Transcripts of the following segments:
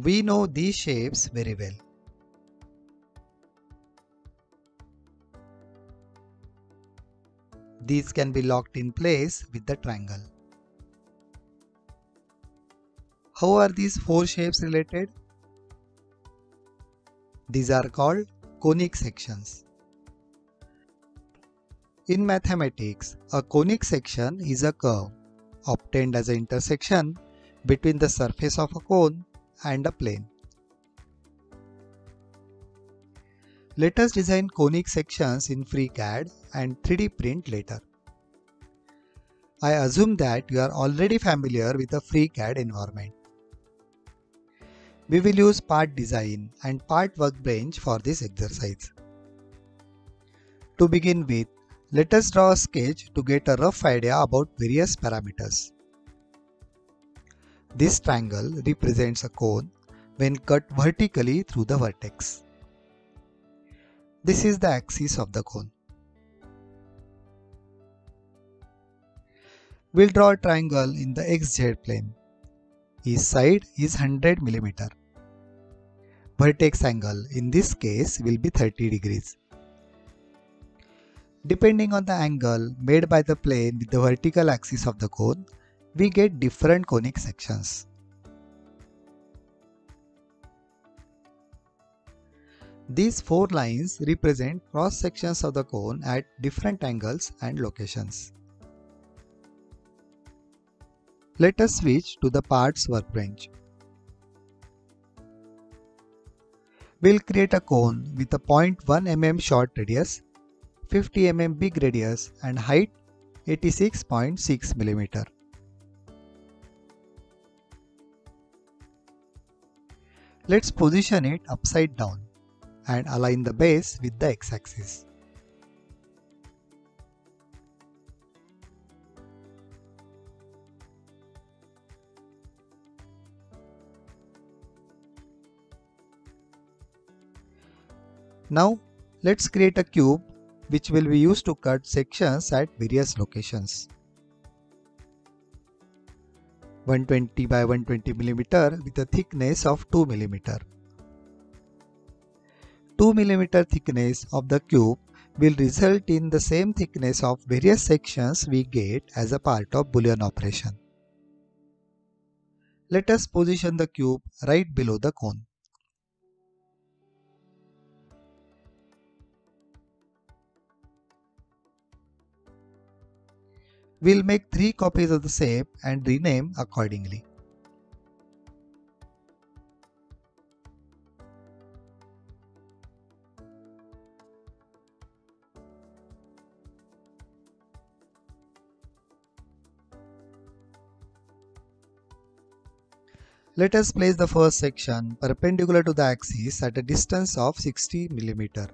We know these shapes very well. These can be locked in place with the triangle. How are these four shapes related? These are called conic sections. In mathematics, a conic section is a curve obtained as an intersection between the surface of a cone and a plane. Let us design conic sections in FreeCAD and 3D print later. I assume that you are already familiar with the FreeCAD environment. We will use part design and part workbench for this exercise. To begin with, let us draw a sketch to get a rough idea about various parameters. This triangle represents a cone when cut vertically through the vertex. This is the axis of the cone. We'll draw a triangle in the xz plane. Each side is 100 mm. Vertex angle in this case will be 30 degrees. Depending on the angle made by the plane with the vertical axis of the cone, we get different conic sections. These four lines represent cross sections of the cone at different angles and locations. Let us switch to the parts workbench. We'll create a cone with a 0.1 mm short radius, 50 mm big radius and height 86.6 mm. Let's position it upside down and align the base with the x-axis. Now let's create a cube which will be used to cut sections at various locations. 120 by 120 mm with a thickness of 2 mm. 2 mm thickness of the cube will result in the same thickness of various sections we get as a part of boolean operation. Let us position the cube right below the cone. We'll make 3 copies of the shape and rename accordingly. Let us place the first section perpendicular to the axis at a distance of 60 mm.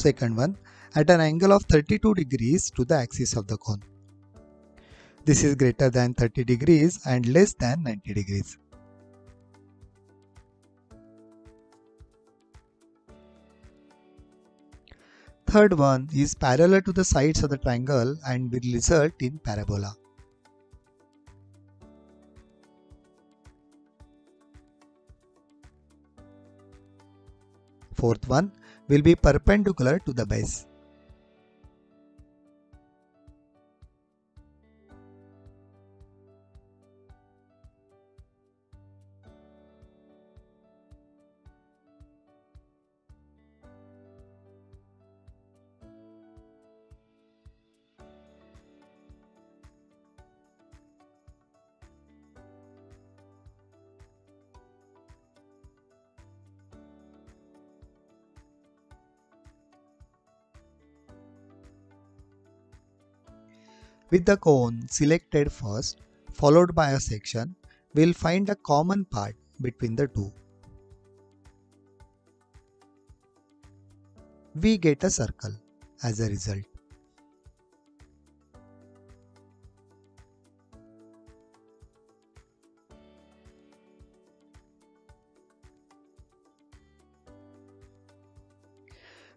Second one at an angle of 32 degrees to the axis of the cone. This is greater than 30 degrees and less than 90 degrees. Third one is parallel to the sides of the triangle and will result in parabola. Fourth one will be perpendicular to the base. With the cone selected first, followed by a section, we'll find a common part between the two. We get a circle as a result.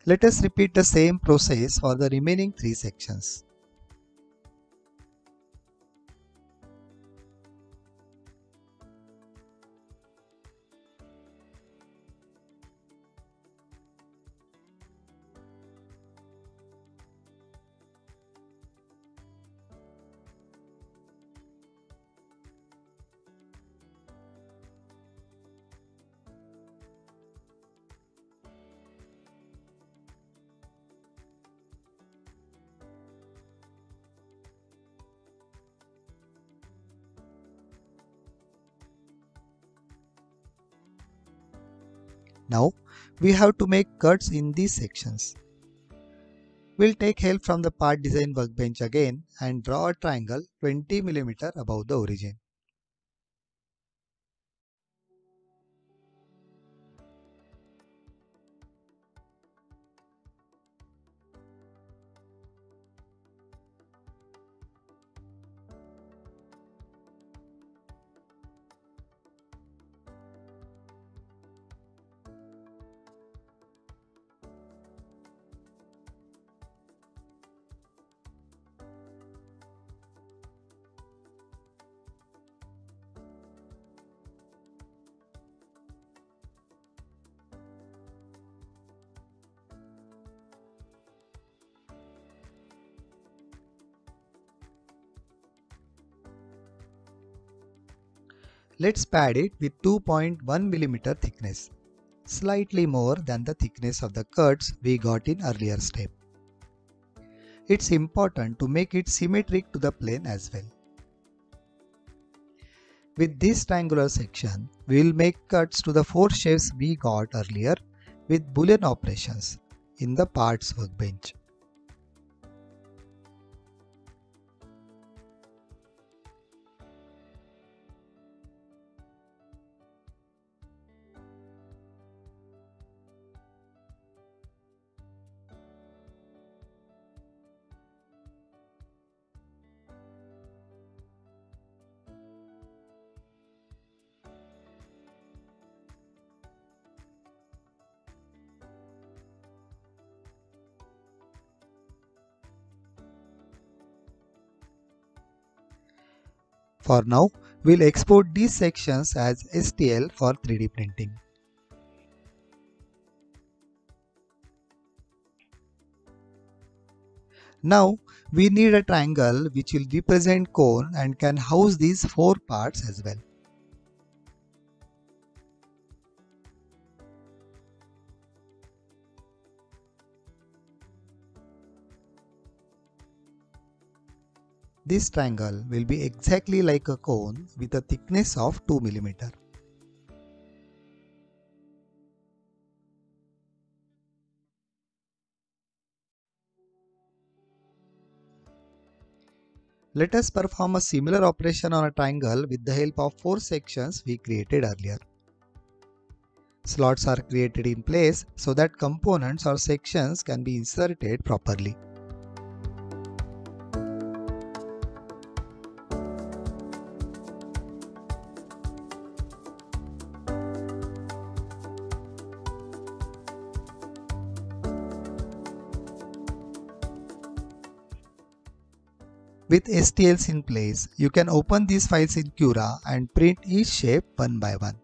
Let us repeat the same process for the remaining three sections. Now we have to make cuts in these sections. We'll take help from the part design workbench again and draw a triangle 20 mm above the origin. Let's pad it with 2.1 mm thickness, slightly more than the thickness of the cuts we got in earlier step. It's important to make it symmetric to the plane as well. With this triangular section, we will make cuts to the four shapes we got earlier with boolean operations in the parts workbench. For now, we'll export these sections as STL for 3D printing. Now, we need a triangle which will represent cone and can house these four parts as well. This triangle will be exactly like a cone with a thickness of 2 mm. Let us perform a similar operation on a triangle with the help of four sections we created earlier. Slots are created in place so that components or sections can be inserted properly. With STLs in place, you can open these files in Cura and print each shape one by one.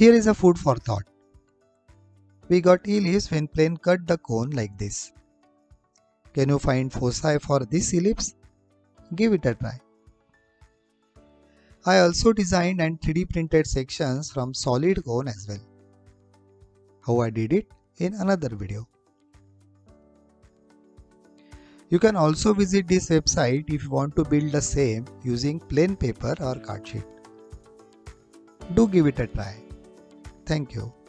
Here is a food for thought. We got ellipse when plane cut the cone like this. Can you find foci for this ellipse? Give it a try. I also designed and 3D printed sections from solid cone as well. How I did it in another video. You can also visit this website if you want to build the same using plain paper or card sheet. Do give it a try. Thank you.